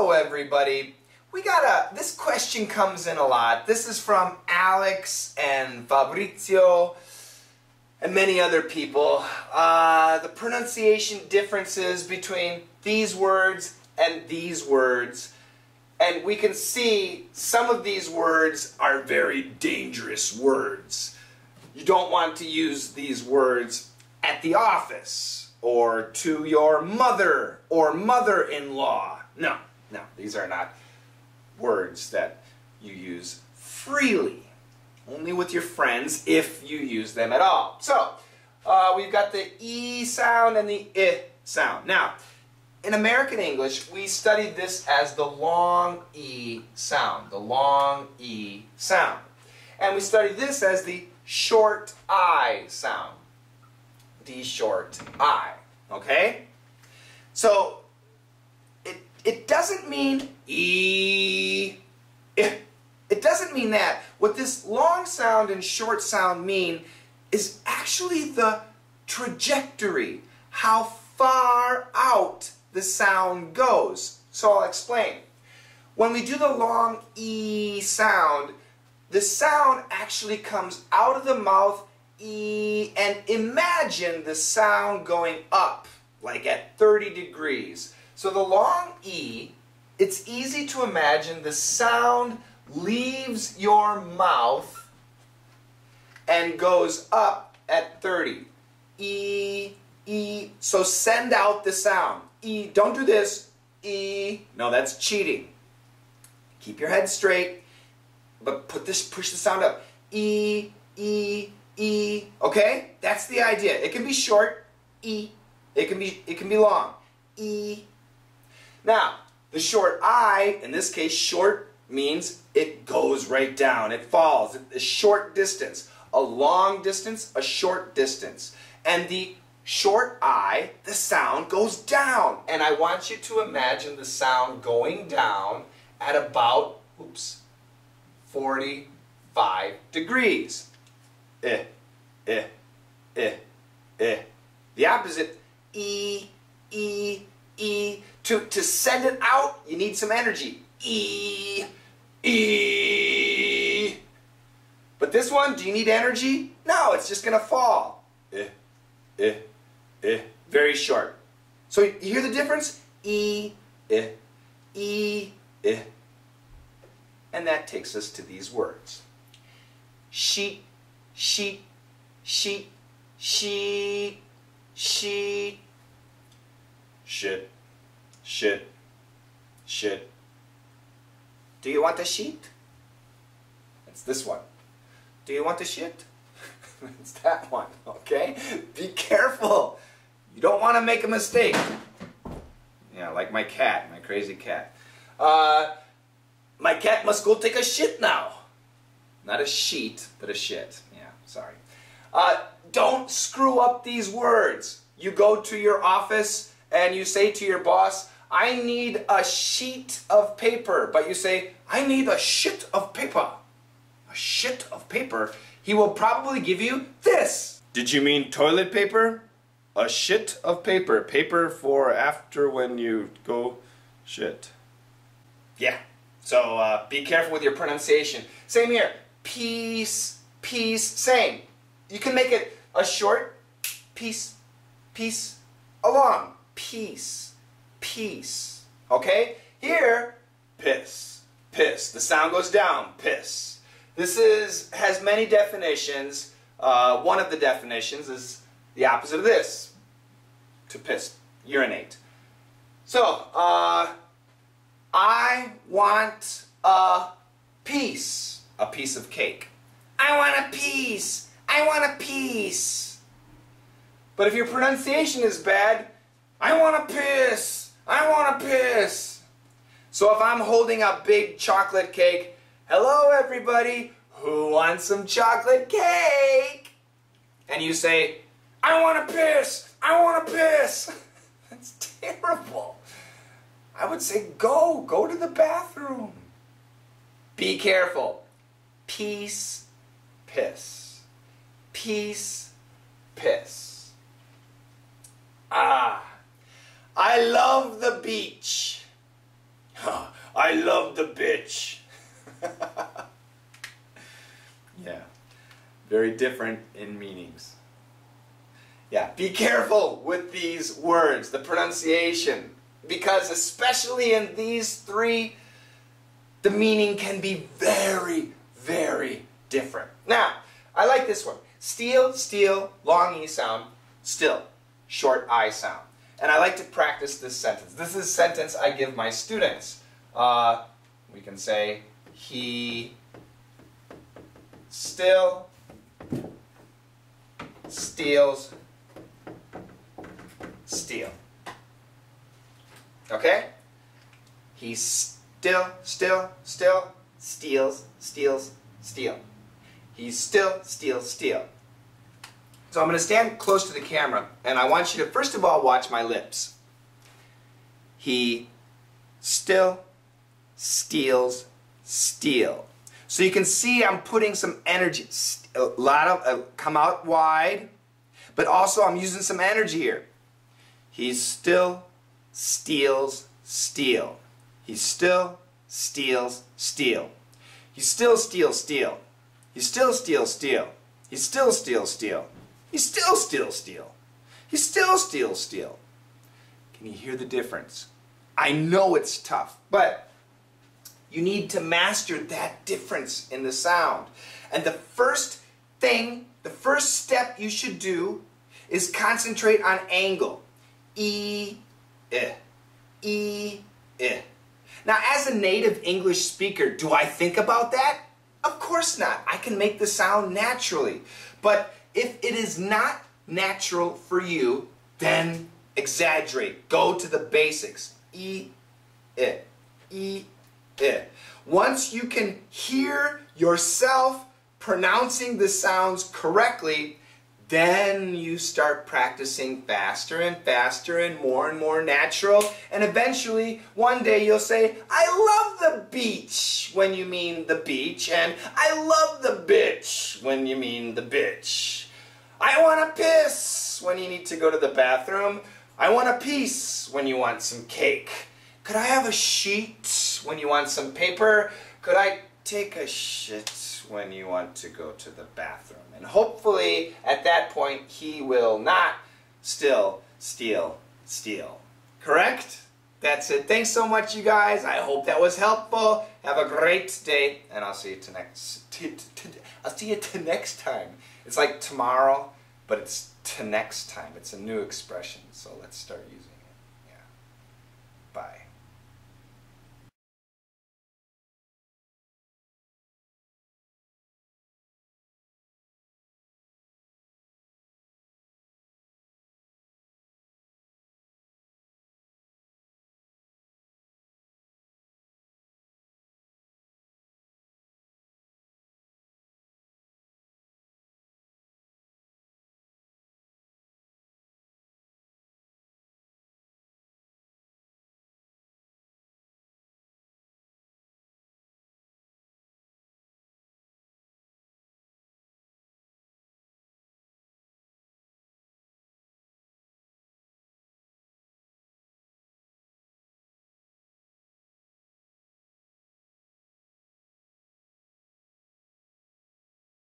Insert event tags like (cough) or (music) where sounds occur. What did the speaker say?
So everybody, we got a, this question comes in a lot. This is from Alex and Fabrizio and many other people. Uh, the pronunciation differences between these words and these words. And we can see some of these words are very dangerous words. You don't want to use these words at the office or to your mother or mother-in-law. No, these are not words that you use freely. Only with your friends if you use them at all. So, uh, we've got the E sound and the I sound. Now, in American English, we studied this as the long E sound, the long E sound. And we studied this as the short I sound, the short I, okay? So, it, doesn't mean E, it doesn't mean that. What this long sound and short sound mean is actually the trajectory, how far out the sound goes. So I'll explain. When we do the long E sound, the sound actually comes out of the mouth E and imagine the sound going up, like at 30 degrees. So the long E, it's easy to imagine the sound leaves your mouth and goes up at 30. E, E. So send out the sound. E. Don't do this. E. No, that's cheating. Keep your head straight, but put this, push the sound up. E, E, E. Okay? That's the idea. It can be short. E. It can be, it can be long. E. Now, the short I, in this case, short means it goes right down. It falls. A short distance. A long distance, a short distance. And the short I, the sound goes down. And I want you to imagine the sound going down at about, oops, 45 degrees. Eh, eh, eh, eh. The opposite, E. To, to send it out, you need some energy. E, E. But this one, do you need energy? No, it's just to fall. Eh, eh, eh. Very short. So you hear the difference? E, eh, E, eh. And that takes us to these words. Sheet, sheet, sheet, sheet, sheet. Shit, shit, shit. Do you want a sheet? It's this one. Do you want a shit? (laughs) it's that one, okay? Be careful. You don't want to make a mistake. Yeah, like my cat, my crazy cat. Uh, my cat must go take a shit now. Not a sheet, but a shit. Yeah, sorry. Uh, don't screw up these words. You go to your office and you say to your boss, I need a sheet of paper. But you say, I need a shit of paper. A shit of paper. He will probably give you this. Did you mean toilet paper? A shit of paper. Paper for after when you go shit. Yeah. So uh, be careful with your pronunciation. Same here. Peace, peace, same. You can make it a short piece, piece, a long piece. Okay? Here, piss, piss. The sound goes down, piss. This is has many definitions. Uh, one of the definitions is the opposite of this, to piss, urinate. So, uh, I want a piece, a piece of cake. I want a piece. I want a piece. But if your pronunciation is bad, I want to piss. I want to piss. So if I'm holding a big chocolate cake, hello everybody, who wants some chocolate cake? And you say, I want to piss. I want to piss. (laughs) That's terrible. I would say go, go to the bathroom. Be careful. Peace, piss. Peace, piss. Ah, I love the beach. (laughs) I love the bitch. (laughs) yeah, very different in meanings. Yeah, be careful with these words, the pronunciation, because especially in these three, the meaning can be very, very different. Now, I like this one. Steel, steel, long E sound, still, short I sound. And I like to practice this sentence. This is a sentence I give my students. Uh, we can say, he still steals steel. Okay? He still, still, still steals, steals, steel. He still steals steel. So I'm going to stand close to the camera and I want you to first of all watch my lips. He still steals steel. So you can see I'm putting some energy, a lot of, uh, come out wide, but also I'm using some energy here. He still steals steel. He still steals steel. He still steals steel. He still steals steel. He still steals steel. He still steals steel. He still steals steel. Can you hear the difference? I know it's tough, but you need to master that difference in the sound. And the first thing, the first step you should do is concentrate on angle. E, eh, E, eh. Now, as a native English speaker, do I think about that? Of course not. I can make the sound naturally. But if it is not natural for you, then exaggerate. Go to the basics. E, it, E, it. Once you can hear yourself pronouncing the sounds correctly, then you start practicing faster and faster and more and more natural. And eventually, one day you'll say, I love the beach when you mean the beach. And I love the bitch when you mean the bitch. I want to piss when you need to go to the bathroom. I want a piece when you want some cake. Could I have a sheet when you want some paper? Could I take a shit when you want to go to the bathroom? And hopefully, at that point, he will not still steal steel. Correct? That's it. Thanks so much, you guys. I hope that was helpful. Have a great day, and I'll see you to next. I'll see you to next time. It's like tomorrow, but it's to next time. It's a new expression, so let's start using.